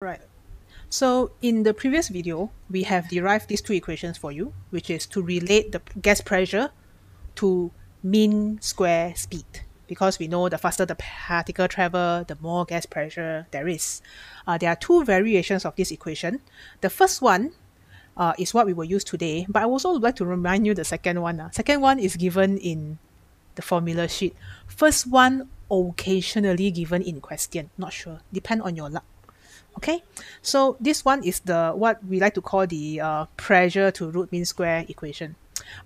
Right. So in the previous video, we have derived these two equations for you, which is to relate the gas pressure to mean square speed. Because we know the faster the particle travel, the more gas pressure there is. Uh, there are two variations of this equation. The first one uh, is what we will use today, but I also would like to remind you the second one. Uh. Second one is given in the formula sheet. First one occasionally given in question. Not sure. Depend on your luck. Okay, so this one is the what we like to call the uh, pressure to root mean square equation.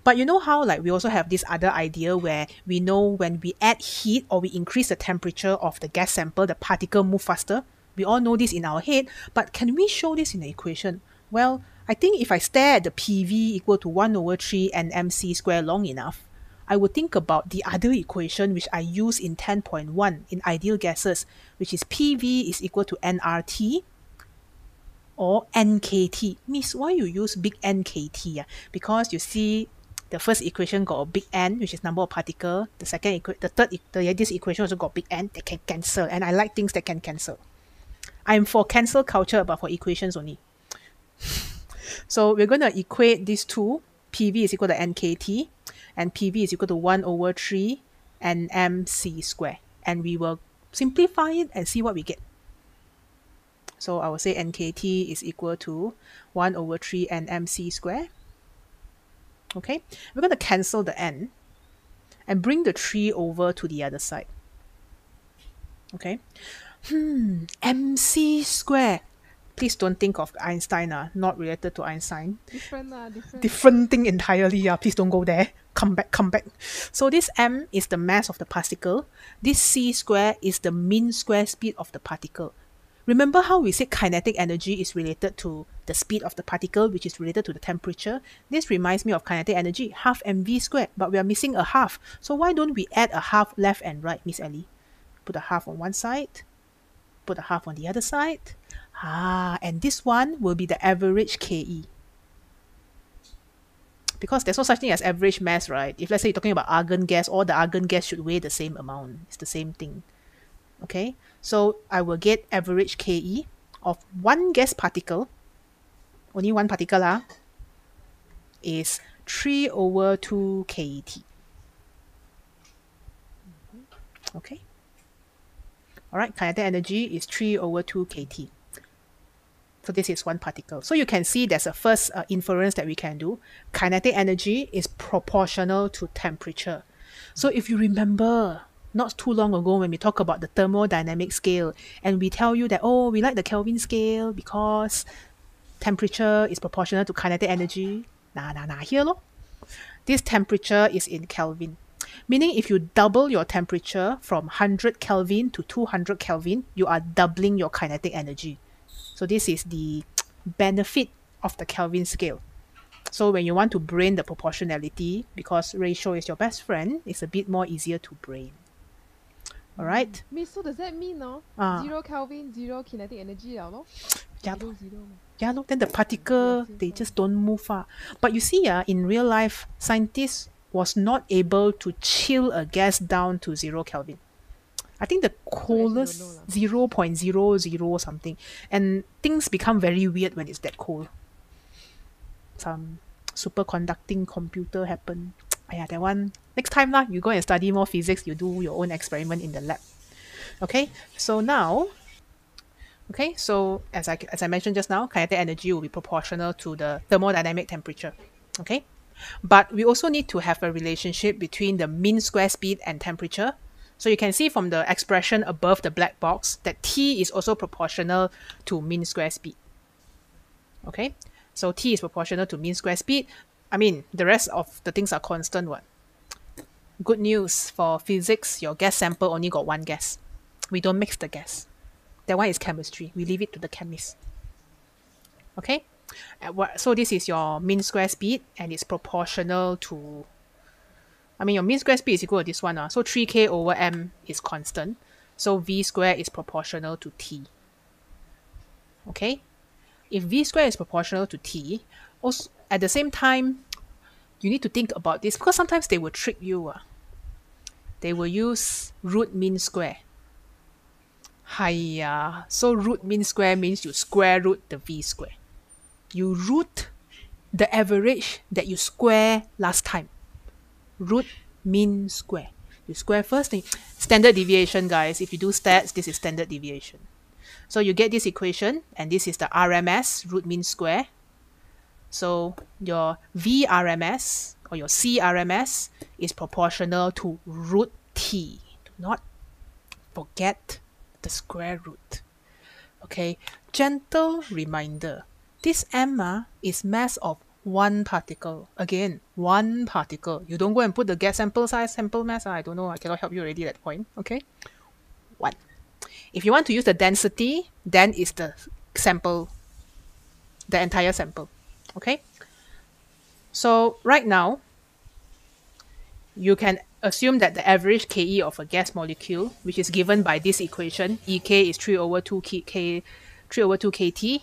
But you know how like we also have this other idea where we know when we add heat or we increase the temperature of the gas sample, the particle move faster. We all know this in our head, but can we show this in the equation? Well, I think if I stare at the PV equal to 1 over 3 and MC square long enough, I would think about the other equation which I use in 10.1 in ideal gases, which is PV is equal to nRT or NKT. Miss, why you use big NKT? Yeah? Because you see the first equation got a big N, which is number of particle. The second equation, the third, the, this equation also got big N, they can cancel. And I like things that can cancel. I'm for cancel culture, but for equations only. so we're going to equate these two. PV is equal to NKT and PV is equal to 1 over 3 and MC square. And we will simplify it and see what we get. So I will say NKT is equal to 1 over 3 nmc square. Okay, we're going to cancel the N and bring the 3 over to the other side. Okay, hmm, MC square please don't think of Einstein, uh, not related to Einstein. Different, uh, different. different thing entirely. Uh, please don't go there. Come back, come back. So this m is the mass of the particle. This c square is the mean square speed of the particle. Remember how we said kinetic energy is related to the speed of the particle, which is related to the temperature? This reminds me of kinetic energy, half mv squared, but we are missing a half. So why don't we add a half left and right, Miss Ellie? Put a half on one side, put a half on the other side, Ah, and this one will be the average KE. Because there's no such thing as average mass, right? If let's say you're talking about argon gas, all the argon gas should weigh the same amount. It's the same thing. Okay, so I will get average KE of one gas particle, only one particle ah, is 3 over 2 KET. Okay. Alright, kinetic energy is 3 over 2 KT. So this is one particle. So you can see there's a first uh, inference that we can do. Kinetic energy is proportional to temperature. So if you remember, not too long ago when we talk about the thermodynamic scale, and we tell you that, oh, we like the Kelvin scale because temperature is proportional to kinetic energy. Nah, nah, nah, here lo. This temperature is in Kelvin. Meaning if you double your temperature from 100 Kelvin to 200 Kelvin, you are doubling your kinetic energy. So this is the benefit of the Kelvin scale. So when you want to brain the proportionality, because ratio is your best friend, it's a bit more easier to brain. All right. Miss, so does that mean no? Ah. Zero Kelvin, zero kinetic energy, no? Yeah, Zero, zero. yeah, look, then the particle they just don't move far. But you see, uh, in real life, scientists was not able to chill a gas down to zero Kelvin. I think the lah. zero point zero zero something, and things become very weird when it's that cold. Some superconducting computer happen. Yeah, that one next time lah. You go and study more physics. You do your own experiment in the lab. Okay, so now, okay, so as I as I mentioned just now, kinetic energy will be proportional to the thermodynamic temperature. Okay, but we also need to have a relationship between the mean square speed and temperature so you can see from the expression above the black box that T is also proportional to mean square speed. Okay, so T is proportional to mean square speed. I mean, the rest of the things are constant. What? Good news for physics, your gas sample only got one gas. We don't mix the gas. That one is chemistry. We leave it to the chemist. Okay, Uh, so this is your mean square speed, and it's proportional to I mean, your mean square speed is equal to this one. Uh. So 3k over m is constant. So v square is proportional to t. Okay? If v square is proportional to t, also at the same time, you need to think about this because sometimes they will trick you. Uh. They will use root mean square. Hiya. So root mean square means you square root the v square. You root the average that you square last time. Root mean square. You square first thing. Standard deviation, guys. If you do stats, this is standard deviation. So you get this equation, and this is the RMS, root mean square. So your VRMS or your CRMS is proportional to root T. Do not forget the square root. Okay, gentle reminder. This M is mass of one particle. Again, one particle. You don't go and put the gas sample size, sample mass. I don't know. I cannot help you already at that point. Okay, one. If you want to use the density, then is the sample, the entire sample. Okay. So right now, you can assume that the average Ke of a gas molecule, which is given by this equation, Ek is 3 over 2 K, K 3 over 2 kT,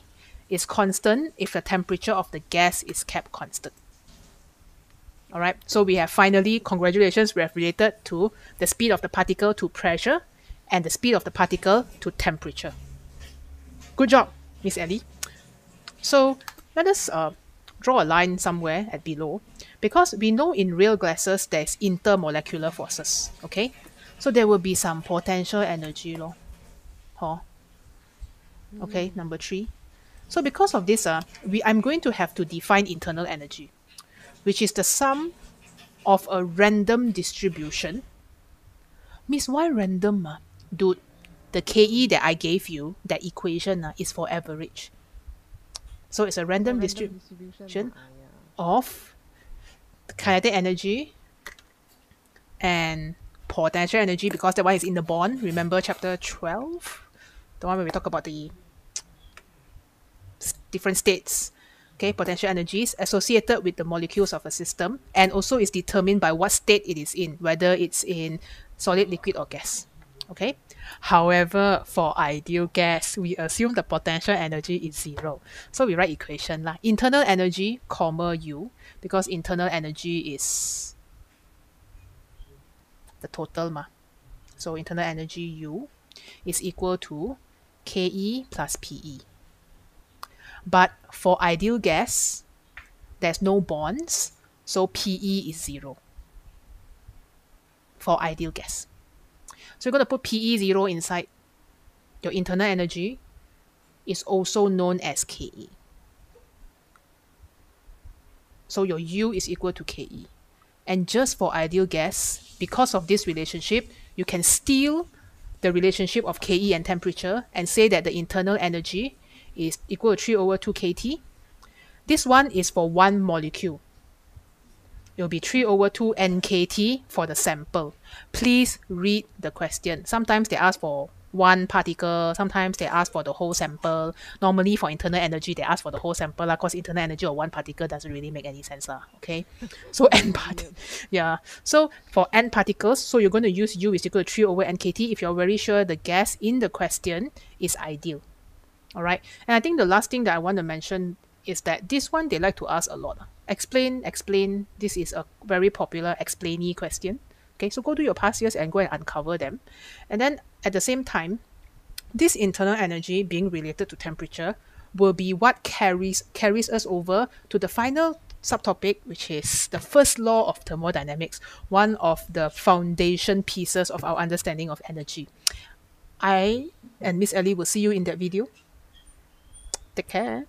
is constant if the temperature of the gas is kept constant. All right, so we have finally, congratulations, we have related to the speed of the particle to pressure and the speed of the particle to temperature. Good job, Miss Ellie. So let us uh, draw a line somewhere at below because we know in real glasses there's intermolecular forces, okay? So there will be some potential energy, lo. Huh? Okay, number three. So because of this, uh, we, I'm going to have to define internal energy, which is the sum of a random distribution. Miss, why random? Uh? Dude, the KE that I gave you, that equation uh, is for average. So it's a random, random distribution ah, of kinetic energy and potential energy because that one is in the bond. Remember chapter 12? The one where we talk about the different states. Okay, potential energies associated with the molecules of a system and also is determined by what state it is in, whether it's in solid, liquid, or gas. Okay. However, for ideal gas, we assume the potential energy is zero. So we write equation lah. Internal energy, comma U, because internal energy is the total ma. So internal energy U is equal to KE plus PE. But for ideal gas, there's no bonds, so PE is zero for ideal gas. So you're going to put PE zero inside. Your internal energy is also known as KE. So your U is equal to KE. And just for ideal gas, because of this relationship, you can steal the relationship of KE and temperature and say that the internal energy is equal to 3 over 2 kT. This one is for one molecule. It will be 3 over 2 nkt for the sample. Please read the question. Sometimes they ask for one particle, sometimes they ask for the whole sample. Normally for internal energy, they ask for the whole sample because internal energy of one particle doesn't really make any sense. lah. Okay. So n part yeah. So for n particles, so you're going to use U is equal to 3 over nkt if you're very sure the gas in the question is ideal. All right. And I think the last thing that I want to mention is that this one they like to ask a lot. Explain, explain. This is a very popular explainy question. Okay, so go to your past years and go and uncover them. And then at the same time, this internal energy being related to temperature will be what carries carries us over to the final subtopic, which is the first law of thermodynamics, one of the foundation pieces of our understanding of energy. I and Miss Ellie will see you in that video. Take care.